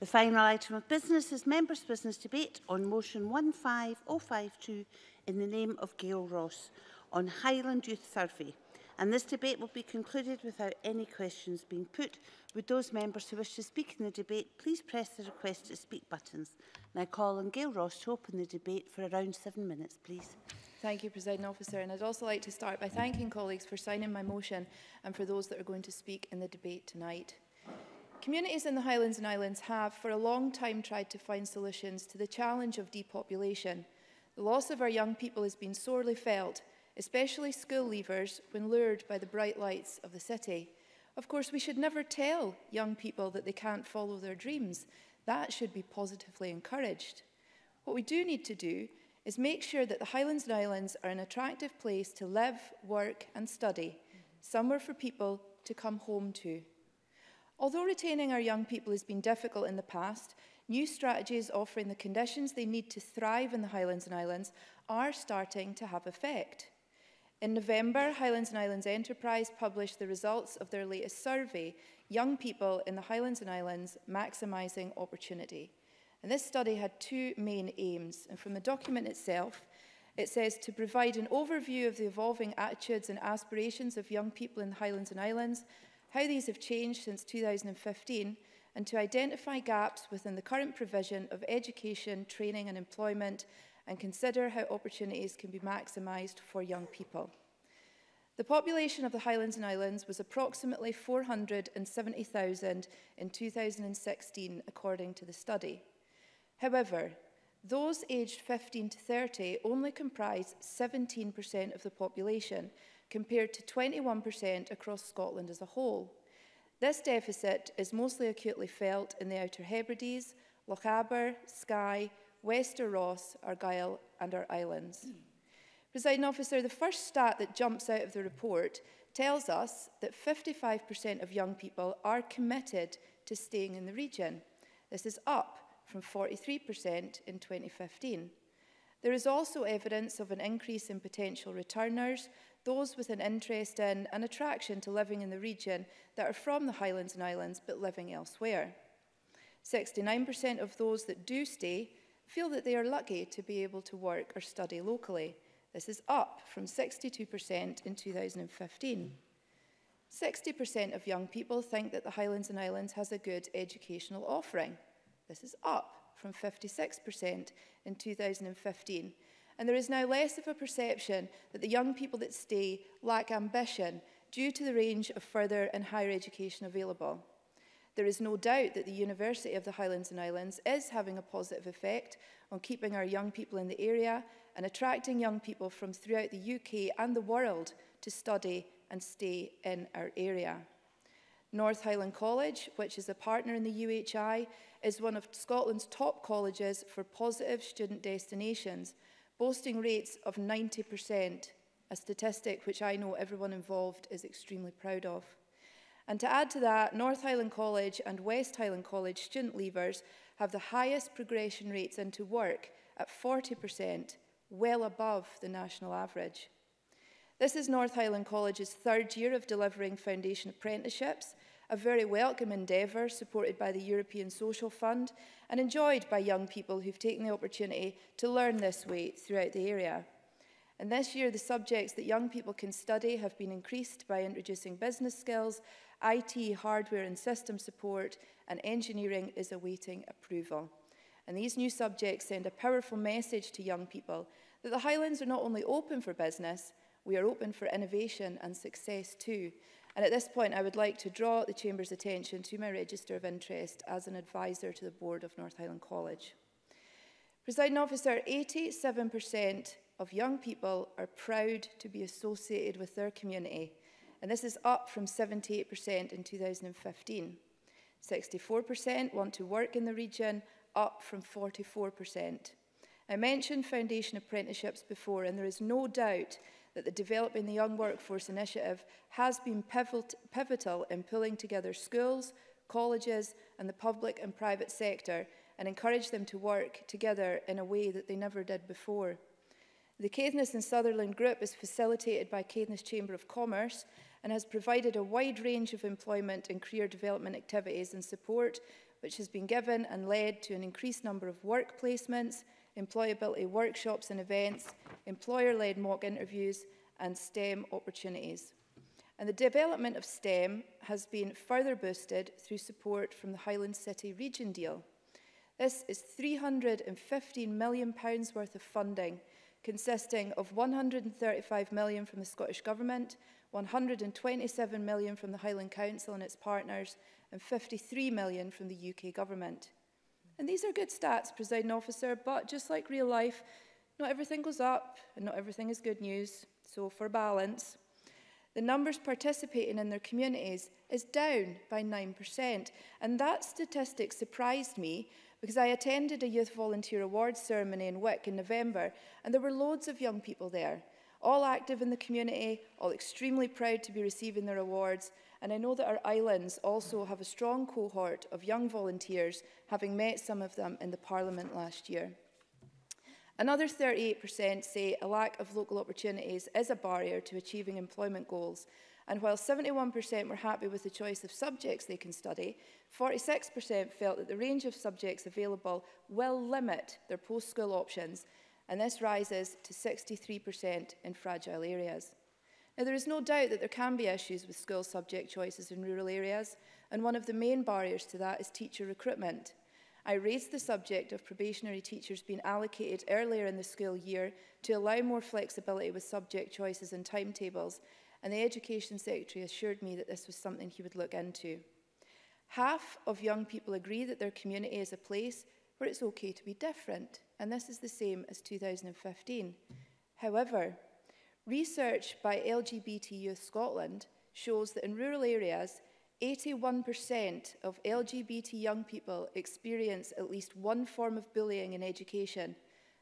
The final item of business is Members' Business Debate on Motion 15052 in the name of Gail Ross on Highland Youth Survey. And this debate will be concluded without any questions being put. Would those members who wish to speak in the debate please press the request to speak buttons. And I call on Gail Ross to open the debate for around seven minutes, please. Thank you, President Officer. And I'd also like to start by thanking colleagues for signing my motion and for those that are going to speak in the debate tonight. Communities in the Highlands and Islands have for a long time tried to find solutions to the challenge of depopulation. The loss of our young people has been sorely felt, especially school leavers when lured by the bright lights of the city. Of course, we should never tell young people that they can't follow their dreams. That should be positively encouraged. What we do need to do is make sure that the Highlands and Islands are an attractive place to live, work and study, somewhere for people to come home to. Although retaining our young people has been difficult in the past, new strategies offering the conditions they need to thrive in the Highlands and Islands are starting to have effect. In November, Highlands and Islands Enterprise published the results of their latest survey, Young People in the Highlands and Islands Maximising Opportunity. And this study had two main aims. And from the document itself, it says to provide an overview of the evolving attitudes and aspirations of young people in the Highlands and Islands how these have changed since 2015 and to identify gaps within the current provision of education, training and employment and consider how opportunities can be maximised for young people. The population of the Highlands and Islands was approximately 470,000 in 2016, according to the study. However, those aged 15 to 30 only comprise 17% of the population, compared to 21% across Scotland as a whole. This deficit is mostly acutely felt in the Outer Hebrides, Lochaber, Skye, Wester Ross, Argyll and our islands. Mm. Presiding officer, the first stat that jumps out of the report tells us that 55% of young people are committed to staying in the region. This is up from 43% in 2015. There is also evidence of an increase in potential returners those with an interest in and attraction to living in the region that are from the Highlands and Islands but living elsewhere. 69% of those that do stay feel that they are lucky to be able to work or study locally. This is up from 62% in 2015. 60% of young people think that the Highlands and Islands has a good educational offering. This is up from 56% in 2015 And there is now less of a perception that the young people that stay lack ambition due to the range of further and higher education available. There is no doubt that the University of the Highlands and Islands is having a positive effect on keeping our young people in the area and attracting young people from throughout the UK and the world to study and stay in our area. North Highland College, which is a partner in the UHI, is one of Scotland's top colleges for positive student destinations – boasting rates of 90%, a statistic which I know everyone involved is extremely proud of. And to add to that, North Highland College and West Highland College student leavers have the highest progression rates into work at 40%, well above the national average. This is North Highland College's third year of delivering foundation apprenticeships, a very welcome endeavour supported by the European Social Fund and enjoyed by young people who've taken the opportunity to learn this way throughout the area. And this year, the subjects that young people can study have been increased by introducing business skills, IT, hardware and system support, and engineering is awaiting approval. And these new subjects send a powerful message to young people that the Highlands are not only open for business, we are open for innovation and success too. And at this point, I would like to draw the Chamber's attention to my register of interest as an advisor to the board of North Highland College. Presiding officer, 87% of young people are proud to be associated with their community, and this is up from 78% in 2015. 64% want to work in the region, up from 44%. I mentioned foundation apprenticeships before, and there is no doubt that the Developing the Young Workforce initiative has been pivotal in pulling together schools, colleges and the public and private sector and encourage them to work together in a way that they never did before. The Caithness and Sutherland Group is facilitated by Caithness Chamber of Commerce and has provided a wide range of employment and career development activities and support, which has been given and led to an increased number of work placements, employability workshops and events, employer-led mock interviews and STEM opportunities. And the development of STEM has been further boosted through support from the Highland City Region deal. This is £315 million worth of funding, consisting of £135 million from the Scottish Government, £127 million from the Highland Council and its partners, and £53 million from the UK Government. And these are good stats, presiding officer, but just like real life, not everything goes up and not everything is good news. So for balance, the numbers participating in their communities is down by 9%. And that statistic surprised me because I attended a Youth Volunteer Awards ceremony in Wick in November and there were loads of young people there, all active in the community, all extremely proud to be receiving their awards And I know that our islands also have a strong cohort of young volunteers, having met some of them in the Parliament last year. Another 38% say a lack of local opportunities is a barrier to achieving employment goals. And while 71% were happy with the choice of subjects they can study, 46% felt that the range of subjects available will limit their post-school options, and this rises to 63% in fragile areas. Now, there is no doubt that there can be issues with school subject choices in rural areas, and one of the main barriers to that is teacher recruitment. I raised the subject of probationary teachers being allocated earlier in the school year to allow more flexibility with subject choices and timetables, and the Education Secretary assured me that this was something he would look into. Half of young people agree that their community is a place where it's okay to be different, and this is the same as 2015. However, Research by LGBT Youth Scotland shows that in rural areas, 81% of LGBT young people experience at least one form of bullying in education,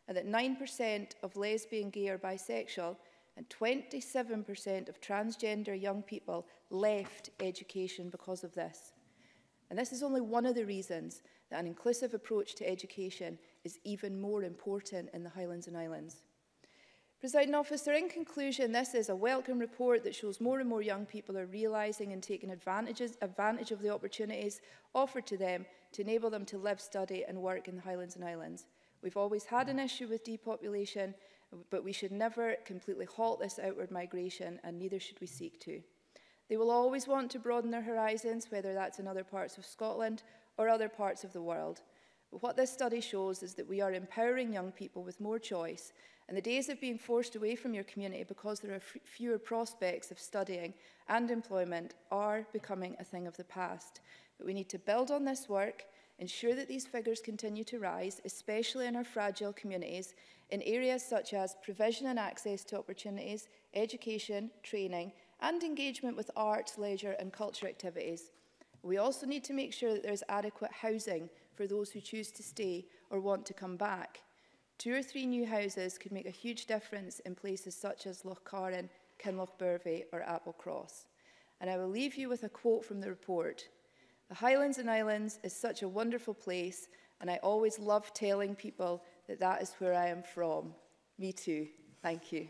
and that 9% of lesbian, gay or bisexual and 27% of transgender young people left education because of this. And this is only one of the reasons that an inclusive approach to education is even more important in the Highlands and Islands. Presiding officer, in conclusion, this is a welcome report that shows more and more young people are realising and taking advantages, advantage of the opportunities offered to them to enable them to live, study and work in the Highlands and Islands. We've always had an issue with depopulation, but we should never completely halt this outward migration and neither should we seek to. They will always want to broaden their horizons, whether that's in other parts of Scotland or other parts of the world. But what this study shows is that we are empowering young people with more choice And the days of being forced away from your community because there are fewer prospects of studying and employment are becoming a thing of the past. But we need to build on this work, ensure that these figures continue to rise, especially in our fragile communities, in areas such as provision and access to opportunities, education, training, and engagement with art, leisure and culture activities. We also need to make sure that there is adequate housing for those who choose to stay or want to come back. Two or three new houses could make a huge difference in places such as Lochcarron, Kinlochbervie or Applecross. And I will leave you with a quote from the report. The Highlands and Islands is such a wonderful place and I always love telling people that that is where I am from. Me too. Thank you.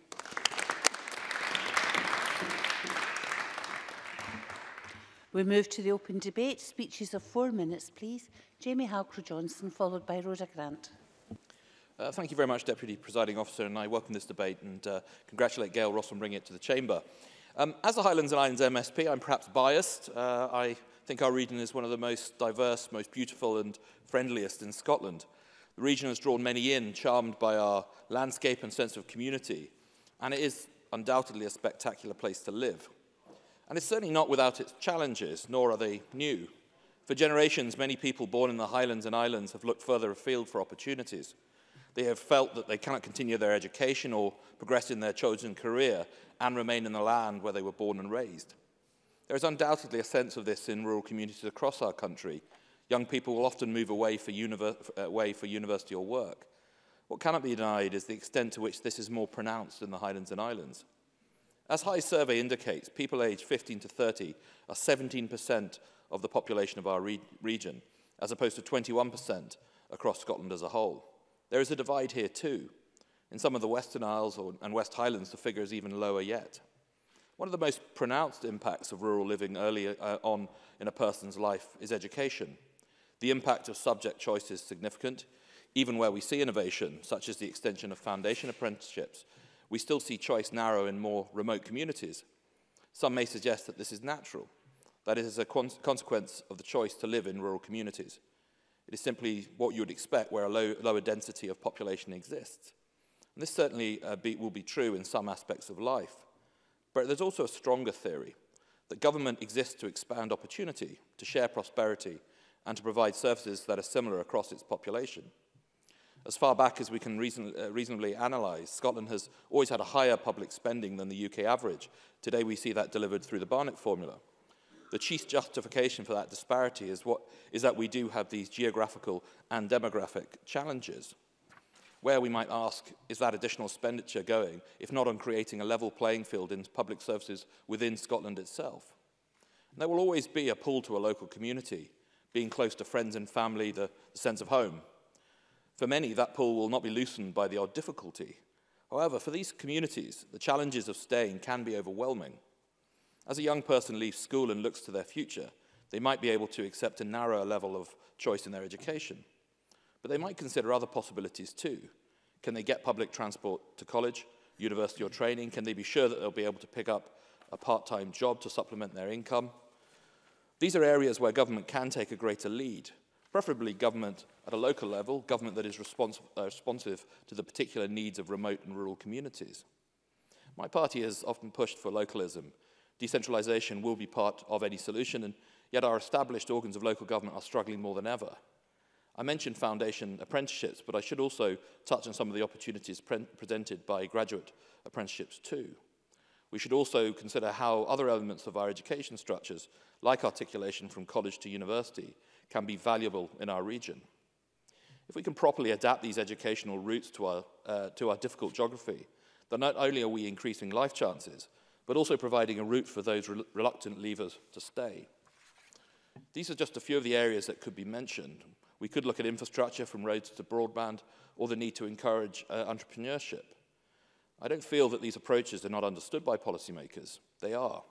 We move to the open debate. Speeches of four minutes, please. Jamie Halcrow-Johnson, followed by Rhoda Grant. Uh, thank you very much, Deputy Presiding Officer, and I welcome this debate and uh, congratulate Gail Ross on bringing it to the Chamber. Um, as a Highlands and Islands MSP, I'm perhaps biased. Uh, I think our region is one of the most diverse, most beautiful and friendliest in Scotland. The region has drawn many in, charmed by our landscape and sense of community, and it is undoubtedly a spectacular place to live. And it's certainly not without its challenges, nor are they new. For generations, many people born in the Highlands and Islands have looked further afield for opportunities – they have felt that they cannot continue their education or progress in their chosen career and remain in the land where they were born and raised. There is undoubtedly a sense of this in rural communities across our country. Young people will often move away for, uh, away for university or work. What cannot be denied is the extent to which this is more pronounced in the Highlands and Islands. As High Survey indicates, people aged 15 to 30 are 17% of the population of our re region, as opposed to 21% across Scotland as a whole. There is a divide here too. In some of the Western Isles or, and West Highlands, the figure is even lower yet. One of the most pronounced impacts of rural living early uh, on in a person's life is education. The impact of subject choice is significant. Even where we see innovation, such as the extension of foundation apprenticeships, we still see choice narrow in more remote communities. Some may suggest that this is natural, that it is a con consequence of the choice to live in rural communities. It is simply what you would expect where a low, lower density of population exists. And this certainly uh, be, will be true in some aspects of life. But there's also a stronger theory that government exists to expand opportunity, to share prosperity, and to provide services that are similar across its population. As far back as we can reason, uh, reasonably analyse, Scotland has always had a higher public spending than the UK average. Today we see that delivered through the Barnett formula the chief justification for that disparity is, what, is that we do have these geographical and demographic challenges. Where we might ask, is that additional expenditure going, if not on creating a level playing field in public services within Scotland itself? And there will always be a pull to a local community, being close to friends and family, the, the sense of home. For many, that pull will not be loosened by the odd difficulty. However, for these communities, the challenges of staying can be overwhelming. As a young person leaves school and looks to their future, they might be able to accept a narrower level of choice in their education. But they might consider other possibilities too. Can they get public transport to college, university, or training? Can they be sure that they'll be able to pick up a part time job to supplement their income? These are areas where government can take a greater lead, preferably government at a local level, government that is respons uh, responsive to the particular needs of remote and rural communities. My party has often pushed for localism Decentralization will be part of any solution, and yet our established organs of local government are struggling more than ever. I mentioned foundation apprenticeships, but I should also touch on some of the opportunities pre presented by graduate apprenticeships too. We should also consider how other elements of our education structures, like articulation from college to university, can be valuable in our region. If we can properly adapt these educational routes to our, uh, to our difficult geography, then not only are we increasing life chances, but also providing a route for those re reluctant leavers to stay. These are just a few of the areas that could be mentioned. We could look at infrastructure from roads to broadband or the need to encourage uh, entrepreneurship. I don't feel that these approaches are not understood by policymakers. They are.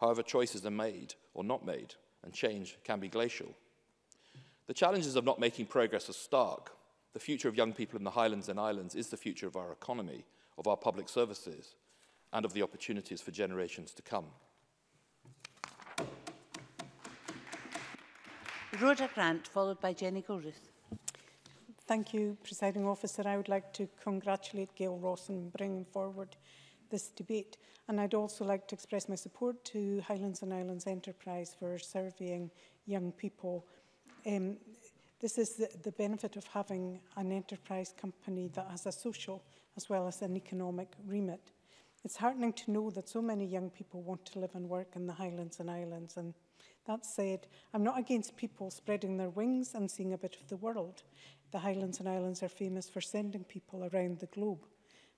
However, choices are made or not made, and change can be glacial. The challenges of not making progress are stark. The future of young people in the Highlands and Islands is the future of our economy, of our public services, and of the opportunities for generations to come. Rhoda Grant, followed by Jenny Gilruth. Thank you, Presiding Officer. I would like to congratulate Gail Rawson on bringing forward this debate. And I'd also like to express my support to Highlands and Islands Enterprise for surveying young people. Um, this is the, the benefit of having an enterprise company that has a social as well as an economic remit. It's heartening to know that so many young people want to live and work in the Highlands and Islands. And that said, I'm not against people spreading their wings and seeing a bit of the world. The Highlands and Islands are famous for sending people around the globe.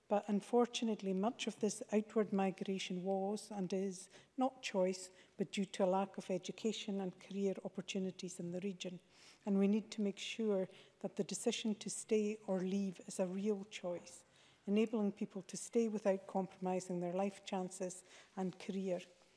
But unfortunately, much of this outward migration was and is not choice, but due to a lack of education and career opportunities in the region. And we need to make sure that the decision to stay or leave is a real choice enabling people to stay without compromising their life chances and career.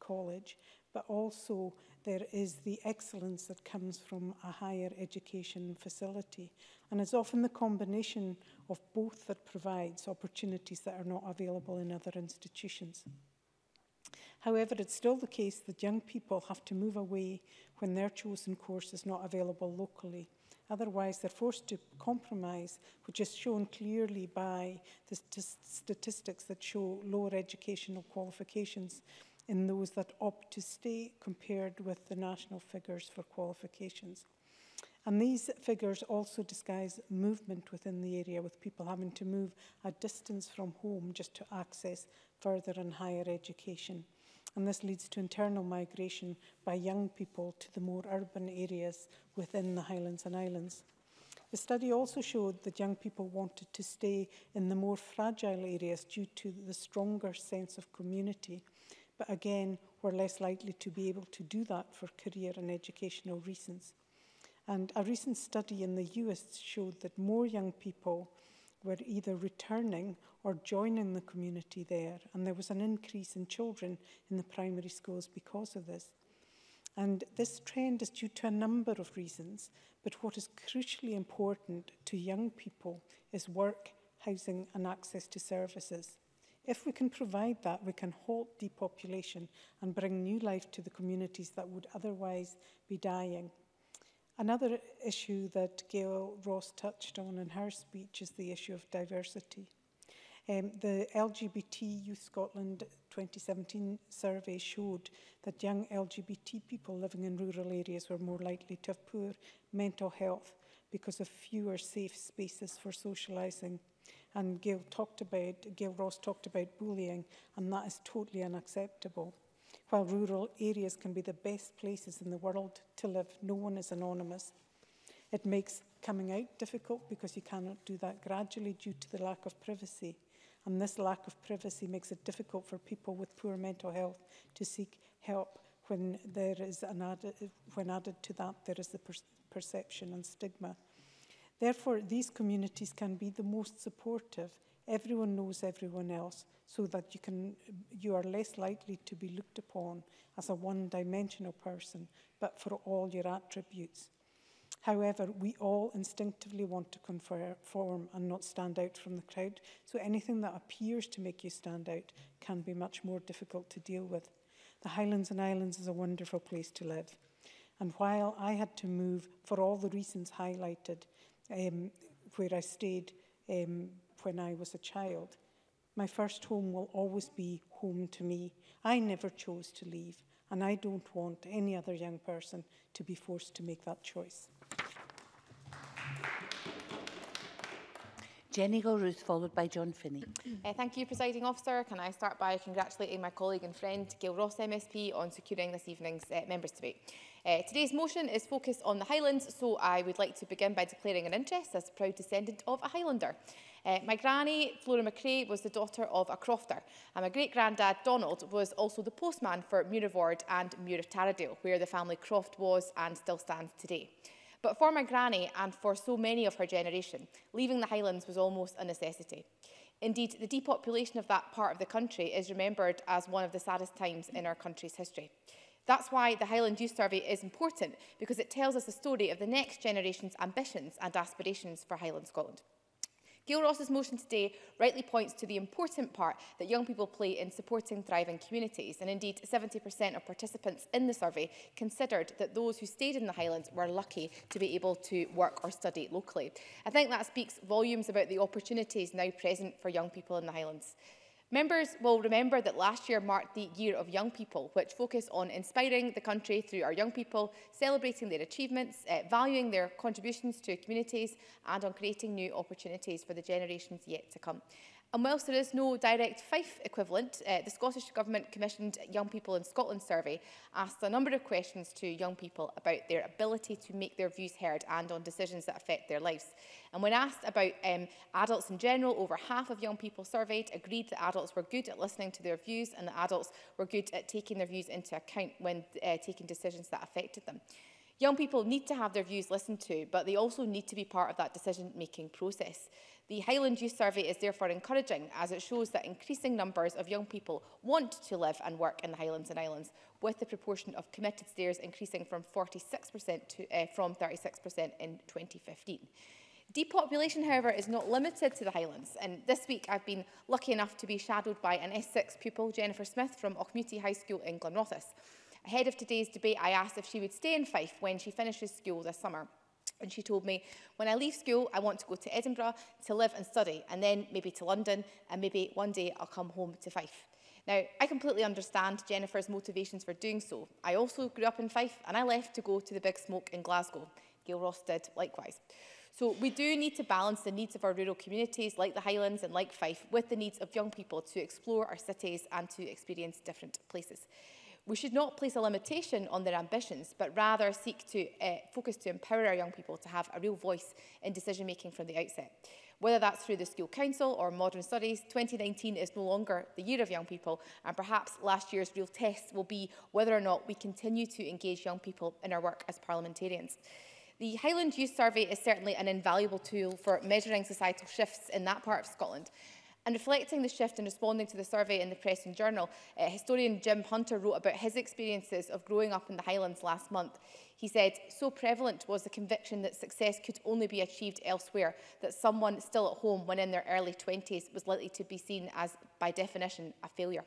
college, but also there is the excellence that comes from a higher education facility. And it's often the combination of both that provides opportunities that are not available in other institutions. However, it's still the case that young people have to move away when their chosen course is not available locally. Otherwise, they're forced to compromise, which is shown clearly by the st statistics that show lower educational qualifications in those that opt to stay compared with the national figures for qualifications. And these figures also disguise movement within the area, with people having to move a distance from home just to access further and higher education. And this leads to internal migration by young people to the more urban areas within the Highlands and Islands. The study also showed that young people wanted to stay in the more fragile areas due to the stronger sense of community But again, we're less likely to be able to do that for career and educational reasons. And a recent study in the US showed that more young people were either returning or joining the community there. And there was an increase in children in the primary schools because of this. And this trend is due to a number of reasons, but what is crucially important to young people is work, housing and access to services. If we can provide that, we can halt depopulation and bring new life to the communities that would otherwise be dying. Another issue that Gail Ross touched on in her speech is the issue of diversity. Um, the LGBT Youth Scotland 2017 survey showed that young LGBT people living in rural areas were more likely to have poor mental health because of fewer safe spaces for socialising. And Gil talked about, Gil Ross talked about bullying, and that is totally unacceptable. While rural areas can be the best places in the world to live, no one is anonymous. It makes coming out difficult because you cannot do that gradually due to the lack of privacy. And this lack of privacy makes it difficult for people with poor mental health to seek help when there is an added, when added to that there is the per perception and stigma Therefore, these communities can be the most supportive. Everyone knows everyone else, so that you, can, you are less likely to be looked upon as a one-dimensional person, but for all your attributes. However, we all instinctively want to conform and not stand out from the crowd, so anything that appears to make you stand out can be much more difficult to deal with. The Highlands and Islands is a wonderful place to live. And while I had to move for all the reasons highlighted, um, where I stayed um, when I was a child. My first home will always be home to me. I never chose to leave, and I don't want any other young person to be forced to make that choice. Jenny Gilruth, followed by John Finney. Uh, thank you, Presiding Officer. Can I start by congratulating my colleague and friend Gail Ross MSP on securing this evening's uh, members' debate? Uh, today's motion is focused on the Highlands, so I would like to begin by declaring an interest as a proud descendant of a Highlander. Uh, my granny, Flora McRae, was the daughter of a crofter, and my great-granddad, Donald, was also the postman for Muirvord and Muir of Taradale, where the family croft was and still stands today. But for my granny, and for so many of her generation, leaving the Highlands was almost a necessity. Indeed, the depopulation of that part of the country is remembered as one of the saddest times in our country's history. That's why the Highland Youth Survey is important, because it tells us the story of the next generation's ambitions and aspirations for Highland Scotland. Gail Ross's motion today rightly points to the important part that young people play in supporting thriving communities, and indeed 70% of participants in the survey considered that those who stayed in the Highlands were lucky to be able to work or study locally. I think that speaks volumes about the opportunities now present for young people in the Highlands. Members will remember that last year marked the Year of Young People, which focused on inspiring the country through our young people, celebrating their achievements, uh, valuing their contributions to communities and on creating new opportunities for the generations yet to come. And whilst there is no direct Fife equivalent, uh, the Scottish Government commissioned Young People in Scotland survey asked a number of questions to young people about their ability to make their views heard and on decisions that affect their lives. And when asked about um, adults in general, over half of young people surveyed agreed that adults were good at listening to their views and that adults were good at taking their views into account when uh, taking decisions that affected them. Young people need to have their views listened to, but they also need to be part of that decision-making process. The Highland Youth Survey is therefore encouraging as it shows that increasing numbers of young people want to live and work in the Highlands and Islands, with the proportion of committed stayers increasing from 46% to, uh, from 36% in 2015. Depopulation, however, is not limited to the Highlands, and this week I've been lucky enough to be shadowed by an S6 pupil, Jennifer Smith, from Ochmuty High School in Glenrothes. Ahead of today's debate, I asked if she would stay in Fife when she finishes school this summer. And she told me, when I leave school, I want to go to Edinburgh to live and study, and then maybe to London, and maybe one day I'll come home to Fife. Now, I completely understand Jennifer's motivations for doing so. I also grew up in Fife, and I left to go to the big smoke in Glasgow. Gail Ross did likewise. So we do need to balance the needs of our rural communities, like the Highlands and like Fife, with the needs of young people to explore our cities and to experience different places. We should not place a limitation on their ambitions, but rather seek to uh, focus to empower our young people to have a real voice in decision making from the outset. Whether that's through the School Council or Modern Studies, 2019 is no longer the year of young people, and perhaps last year's real test will be whether or not we continue to engage young people in our work as parliamentarians. The Highland Youth Survey is certainly an invaluable tool for measuring societal shifts in that part of Scotland, And reflecting the shift in responding to the survey in the Press and Journal, uh, historian Jim Hunter wrote about his experiences of growing up in the Highlands last month. He said, so prevalent was the conviction that success could only be achieved elsewhere, that someone still at home when in their early 20s was likely to be seen as, by definition, a failure.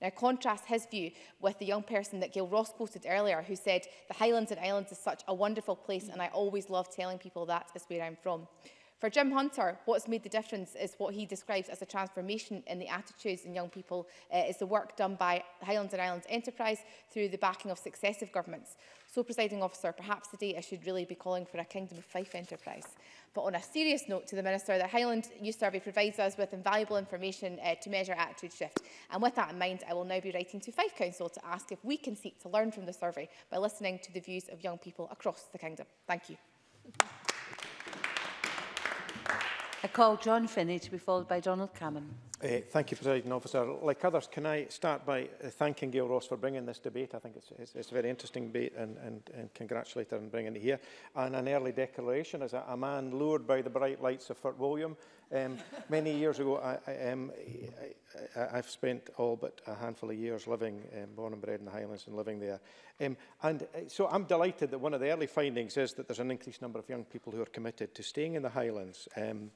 Now contrast his view with the young person that Gail Ross quoted earlier who said, the Highlands and Islands is such a wonderful place and I always love telling people that is where I'm from. For Jim Hunter, what's made the difference is what he describes as a transformation in the attitudes in young people uh, is the work done by Highlands and Islands Enterprise through the backing of successive governments. So, presiding officer, perhaps today I should really be calling for a Kingdom of Fife enterprise. But on a serious note to the Minister, the Highland Youth Survey provides us with invaluable information uh, to measure attitude shift. And with that in mind, I will now be writing to Fife Council to ask if we can seek to learn from the survey by listening to the views of young people across the Kingdom. Thank you. Thank you. I call John Finney to be followed by Donald Cameron. Uh, thank you, President Officer. Like others, can I start by eh, thanking Gail Ross for bringing this debate? I think it's, it's, it's a very interesting debate and, and, and congratulate her on bringing it here. And an early declaration as a, a man lured by the bright lights of Fort William. Um, many years ago, I, I, um, I, I, I've spent all but a handful of years living, um, born and bred in the Highlands and living there. Um, and uh, so I'm delighted that one of the early findings is that there's an increased number of young people who are committed to staying in the Highlands. Um,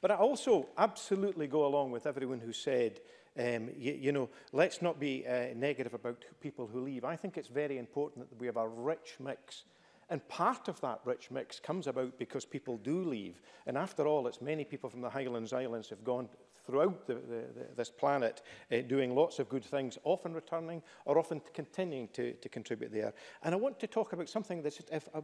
But I also absolutely go along with everyone who said, um, you, you know, let's not be uh, negative about people who leave. I think it's very important that we have a rich mix. And part of that rich mix comes about because people do leave. And after all, it's many people from the Highlands Islands have gone throughout the, the, the, this planet uh, doing lots of good things, often returning or often continuing to, to contribute there. And I want to talk about something that's if, uh,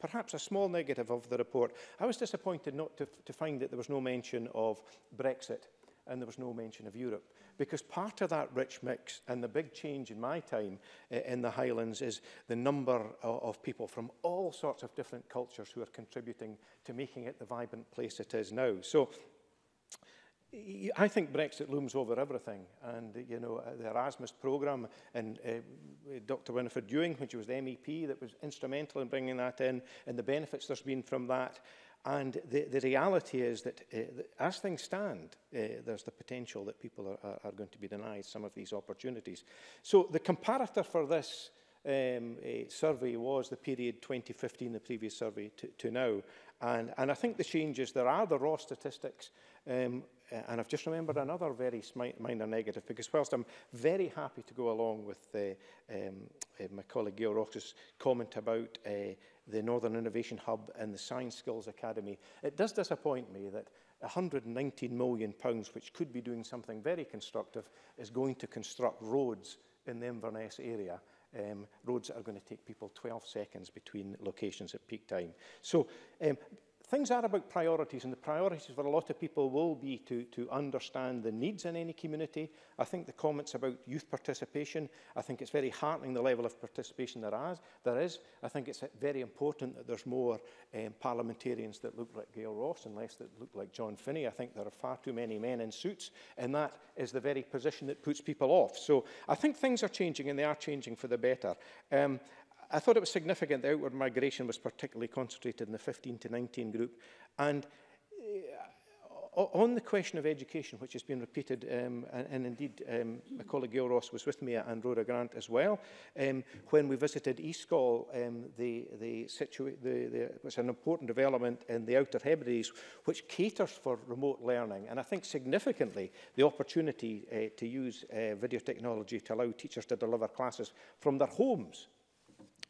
perhaps a small negative of the report. I was disappointed not to, to find that there was no mention of Brexit and there was no mention of Europe. Because part of that rich mix and the big change in my time uh, in the Highlands is the number of, of people from all sorts of different cultures who are contributing to making it the vibrant place it is now. So I think Brexit looms over everything. And, you know, uh, the Erasmus programme and uh, Dr Winifred Ewing, when she was the MEP, that was instrumental in bringing that in, and the benefits there's been from that. And the, the reality is that uh, as things stand, uh, there's the potential that people are, are going to be denied some of these opportunities. So the comparator for this um, uh, survey was the period 2015, the previous survey, to, to now. And, and I think the changes, there are the raw statistics, um, Eh, and I've just remembered another very minor negative, because whilst I'm very happy to go along with uh, um, uh, my colleague Gail Roxas' comment about uh, the Northern Innovation Hub and the Science Skills Academy, it does disappoint me that £119 million, pounds, which could be doing something very constructive, is going to construct roads in the Inverness area um, roads that are going to take people 12 seconds between locations at peak time. So um, things are about priorities, and the priorities for a lot of people will be to, to understand the needs in any community. I think the comments about youth participation, I think it's very heartening the level of participation there, as, there is. I think it's very important that there's more um, parliamentarians that look like Gail Ross and less that look like John Finney. I think there are far too many men in suits, and that is the very position that puts people off. So I think things are changing, and they are changing for the better. Um, I thought it was significant that outward migration was particularly concentrated in the 15 to 19 group. And uh, on the question of education, which has been repeated, um, and, and indeed um, my colleague Gil Ross was with me and Rhoda Grant as well, um, when we visited Eastcall, um, the, the situa the, the, it was an important development in the Outer Hebrides, which caters for remote learning. And I think significantly the opportunity uh, to use uh, video technology to allow teachers to deliver classes from their homes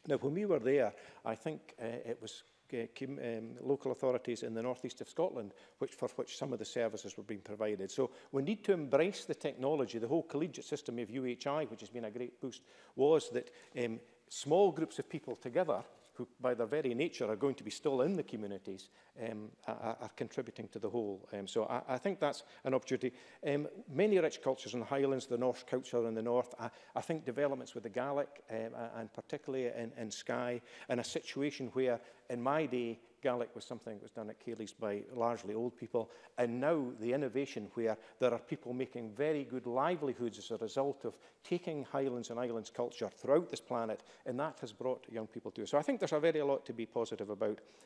Now, when we were there, I think uh, it was eh, Came, um, local authorities in the northeast of Scotland, which, for which some of the services were being provided. So we need to embrace the technology. The whole collegiate system of UHI, which has been a great boost, was that um, small groups of people together who by their very nature are going to be still in the communities, um, are, are contributing to the whole. Um, so I, I think that's an opportunity. Um, many rich cultures in the Highlands, the Norse culture in the North, I, I think developments with the Gaelic um, and particularly in, in Skye, and a situation where in my day Gaelic was something that was done at Cayley's by largely old people. And now the innovation where there are people making very good livelihoods as a result of taking Highlands and Islands culture throughout this planet. And that has brought young people to it. So I think there's a very lot to be positive about.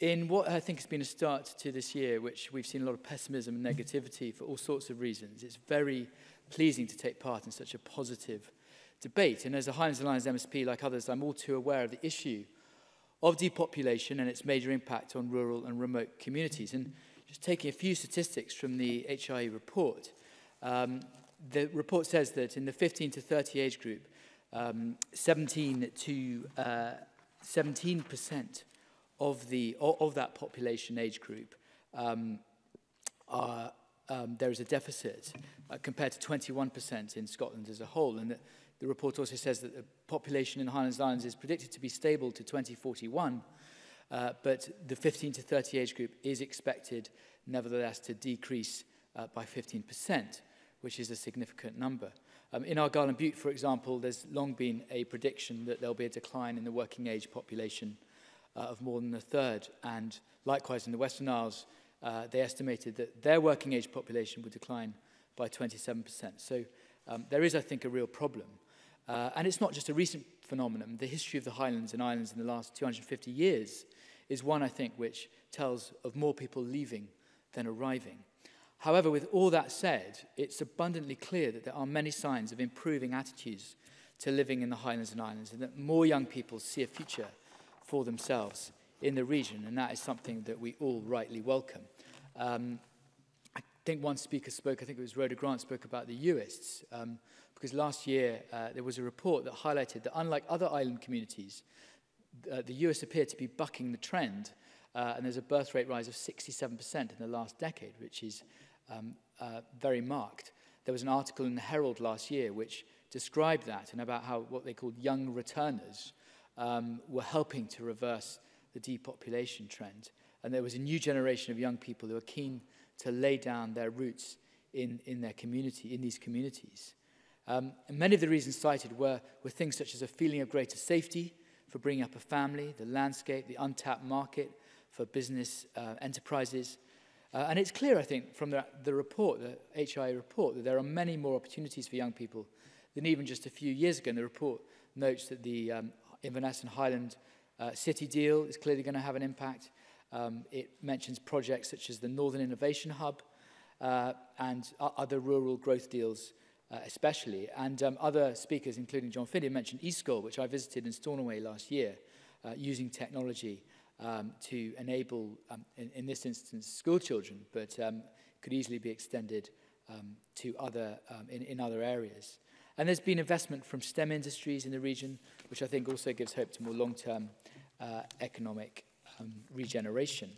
in what I think has been a start to this year, which we've seen a lot of pessimism and negativity for all sorts of reasons, it's very pleasing to take part in such a positive debate. And as a Heinz Alliance MSP, like others, I'm all too aware of the issue of depopulation and its major impact on rural and remote communities. And just taking a few statistics from the HIE report, um, the report says that in the 15 to 30 age group, um, 17 to 17% uh, of the of that population age group um, are um, there is a deficit uh, compared to 21% in Scotland as a whole, and that The report also says that the population in the Highlands and Islands is predicted to be stable to 2041, uh, but the 15 to 30 age group is expected, nevertheless, to decrease uh, by 15%, which is a significant number. Um, in Argyll and Butte, for example, there's long been a prediction that there'll be a decline in the working age population uh, of more than a third. And likewise, in the Western Isles, uh, they estimated that their working age population would decline by 27%. So um, there is, I think, a real problem. Uh, and it's not just a recent phenomenon. The history of the Highlands and Islands in the last 250 years is one, I think, which tells of more people leaving than arriving. However, with all that said, it's abundantly clear that there are many signs of improving attitudes to living in the Highlands and Islands, and that more young people see a future for themselves in the region, and that is something that we all rightly welcome. Um, I think one speaker spoke, I think it was Rhoda Grant, spoke about the Uists. Um, because last year uh, there was a report that highlighted that unlike other island communities, uh, the US appeared to be bucking the trend, uh, and there's a birth rate rise of 67% in the last decade, which is um, uh, very marked. There was an article in the Herald last year which described that and about how what they called young returners um, were helping to reverse the depopulation trend. And there was a new generation of young people who were keen to lay down their roots in, in their community, in these communities. Um, and many of the reasons cited were, were things such as a feeling of greater safety for bringing up a family, the landscape, the untapped market for business uh, enterprises. Uh, and it's clear, I think, from the, the report, the HIA report, that there are many more opportunities for young people than even just a few years ago. And the report notes that the um, Inverness and Highland uh, City deal is clearly going to have an impact. Um, it mentions projects such as the Northern Innovation Hub uh, and other rural growth deals uh, especially. And um, other speakers, including John Finney, mentioned eSchool, which I visited in Stornoway last year, uh, using technology um, to enable, um, in, in this instance, school children, but um, could easily be extended um, to other, um, in, in other areas. And there's been investment from STEM industries in the region, which I think also gives hope to more long-term uh, economic um, regeneration.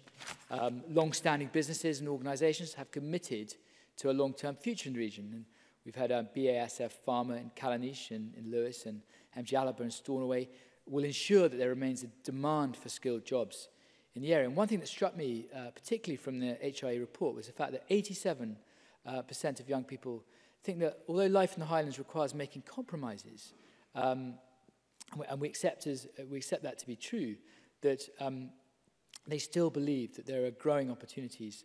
Um, long-standing businesses and organisations have committed to a long-term future in the region. And We've had um, BASF Pharma in Callanish and in Lewis and MG and Stornoway will ensure that there remains a demand for skilled jobs in the area. And one thing that struck me, uh, particularly from the HIA report, was the fact that 87% uh, percent of young people think that although life in the Highlands requires making compromises, um, and, we, and we, accept as, we accept that to be true, that um, they still believe that there are growing opportunities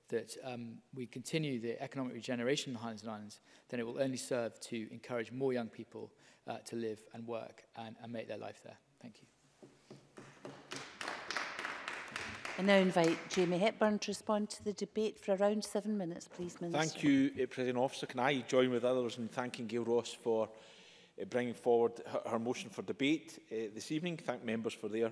that um, we continue the economic regeneration in the Highlands and Islands, then it will only serve to encourage more young people uh, to live and work and, and make their life there. Thank you. I now invite Jamie Hepburn to respond to the debate for around seven minutes, please, Minister. Thank you, uh, President Officer. Can I join with others in thanking Gail Ross for uh, bringing forward her, her motion for debate uh, this evening? Thank members for their uh,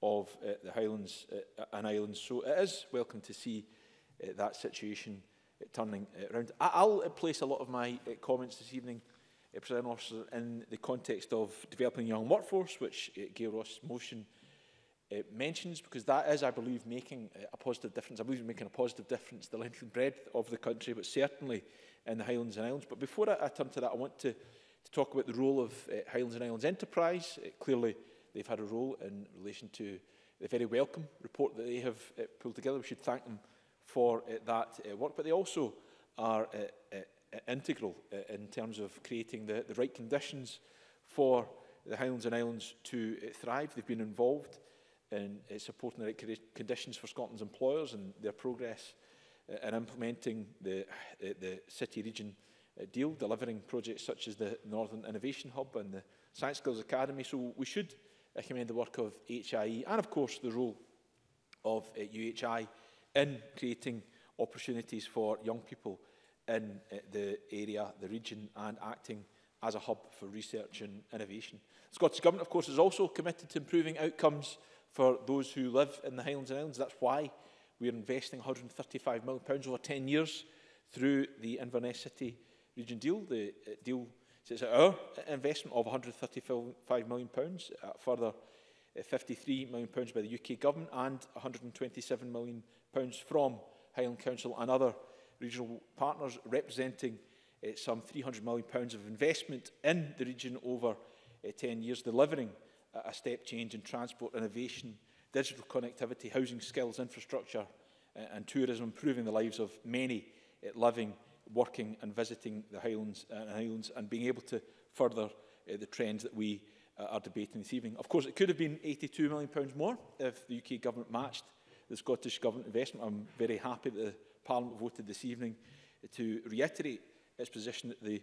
of uh, the Highlands uh, and Islands. So it is welcome to see uh, that situation Uh, turning it uh, around. I will uh, place a lot of my comments this evening, uh, President Officer, in the context of developing a young workforce, which uh, Gail Ross' motion it mentions because that is, I believe, making a positive difference. I believe making a positive difference the length and breadth of the country, but certainly in the Highlands and Islands. But before I, I turn to that, I want to, to talk about the role of uh, Highlands and Islands Enterprise. Uh, clearly, they've had a role in relation to the very welcome report that they have uh, pulled together. We should thank them for uh, that uh, work, but they also are uh, uh, integral uh, in terms of creating the, the right conditions for the Highlands and Islands to uh, thrive. They've been involved in uh, supporting the right conditions for Scotland's employers and their progress uh, in implementing the, uh, the city region uh, deal, delivering projects such as the Northern Innovation Hub and the Science Skills Academy. So we should uh, commend the work of HIE and, of course, the role of uh, UHI in creating opportunities for young people in eh, the area, the region, and acting as a hub for research and innovation. The Scottish Government, of course, is also committed to improving outcomes for those who live in the Highlands and Islands. That's why we're investing £135 million over 10 years through the Inverness City Region deal. The eh, deal sits at our investment of £135 million, a further £53 eh, million by the UK Government and £127 million pounds from Highland Council and other regional partners, representing uh, some 300 million pounds of investment in the region over uh, eh, 10 years, delivering uh, a step change in transport innovation, digital connectivity, housing skills, infrastructure uh, and tourism, improving the lives of many uh, living, working and visiting the Highlands, uh, Highlands and being able to further uh, the trends that we uh, are debating this evening. Of course, it could have been 82 million pounds more if the UK government matched the Scottish Government investment. I'm very happy that the Parliament voted this evening to reiterate its position that the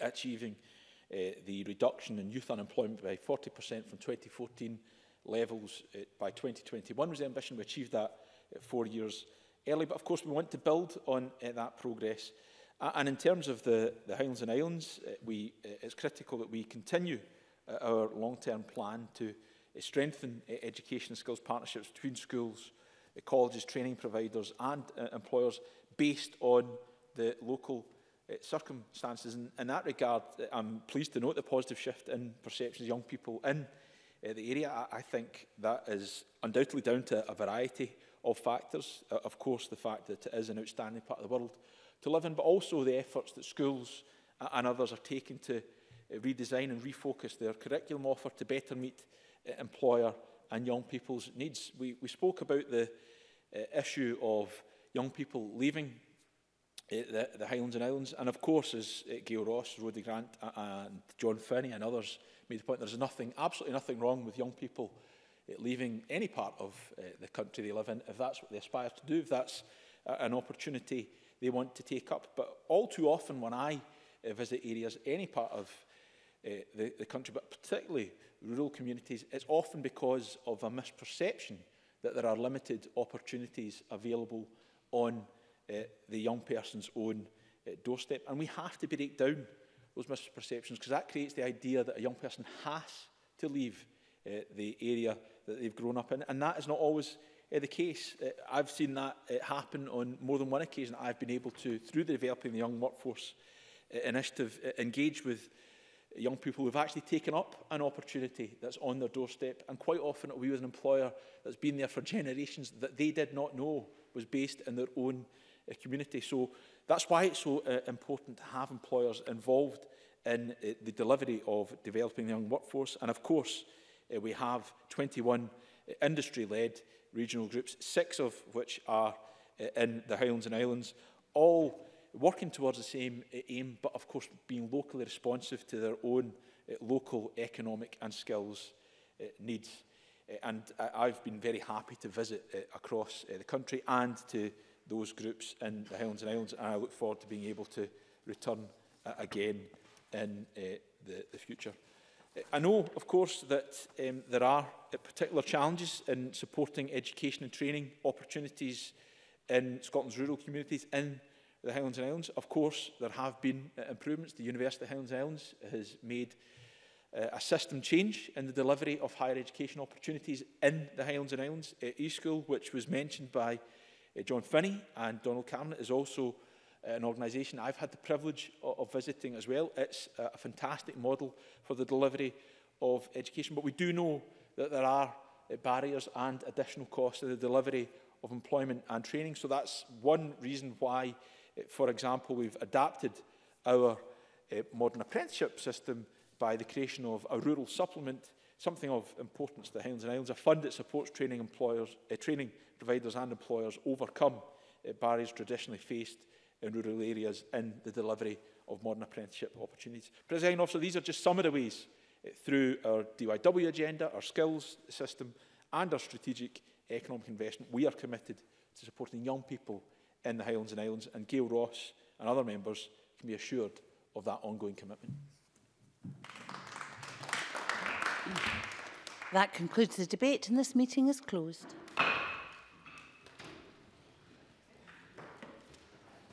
achieving uh, the reduction in youth unemployment by 40% from 2014 levels by 2021 was the ambition. We achieved that four years early, but of course we want to build on uh, that progress. Uh, and in terms of the, the Highlands and Islands, uh, we, uh, it's critical that we continue uh, our long-term plan to uh, strengthen uh, education and skills partnerships between schools colleges, training providers and uh, employers based on the local uh, circumstances. And in that regard, uh, I'm pleased to note the positive shift in perceptions of young people in uh, the area. I, I think that is undoubtedly down to a variety of factors. Uh, of course, the fact that it is an outstanding part of the world to live in, but also the efforts that schools uh, and others are taking to uh, redesign and refocus their curriculum offer to better meet uh, employer and young people's needs. We, we spoke about the uh, issue of young people leaving uh, the, the Highlands and Islands. And of course, as uh, Gail Ross, Rody Grant uh, and John Finney and others made the point, there's nothing, absolutely nothing wrong with young people uh, leaving any part of uh, the country they live in, if that's what they aspire to do, if that's uh, an opportunity they want to take up. But all too often when I uh, visit areas, any part of uh, the, the country, but particularly rural communities, it's often because of a misperception that there are limited opportunities available on uh, the young person's own uh, doorstep. And we have to break down those misperceptions because that creates the idea that a young person has to leave uh, the area that they've grown up in. And that is not always uh, the case. Uh, I've seen that uh, happen on more than one occasion. I've been able to, through the Developing the Young Workforce uh, Initiative, uh, engage with young people who've actually taken up an opportunity that's on their doorstep. And quite often it'll be with an employer that's been there for generations that they did not know was based in their own uh, community. So that's why it's so uh, important to have employers involved in uh, the delivery of developing the young workforce. And of course, uh, we have 21 uh, industry-led regional groups, six of which are uh, in the Highlands and Islands, all working towards the same eh, aim, but of course being locally responsive to their own eh, local economic and skills eh, needs. and I've been very happy to visit across the country and to those groups in the Highlands and Islands, and I look forward to being able to return again in the, the future. I know, of course, that um, there are uh, particular challenges in supporting education and training opportunities in Scotland's rural communities in the Highlands and Islands. Of course, there have been uh, improvements. The University of Highlands and Islands has made uh, a system change in the delivery of higher education opportunities in the Highlands and Islands. Uh, E-School, which was mentioned by uh, John Finney and Donald Cameron, is also uh, an organisation I've had the privilege of, visiting as well. It's uh, a, fantastic model for the delivery of education, but we do know that there are uh, barriers and additional costs in the delivery of employment and training. So that's one reason why Eh, for example, we've adapted our uh, modern apprenticeship system by the creation of a rural supplement, something of importance to the Highlands and Islands, a fund that supports training employers, uh, training providers and employers overcome uh, barriers traditionally faced in rural areas in the delivery of modern apprenticeship opportunities. President Officer, these are just some of the ways uh, through our DYW agenda, our skills system and our strategic economic investment, we are committed to supporting young people in the Highlands and Islands, and Gail Ross and other members can be assured of that ongoing commitment. That concludes the debate and this meeting is closed.